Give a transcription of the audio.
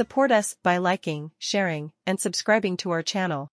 Support us by liking, sharing, and subscribing to our channel.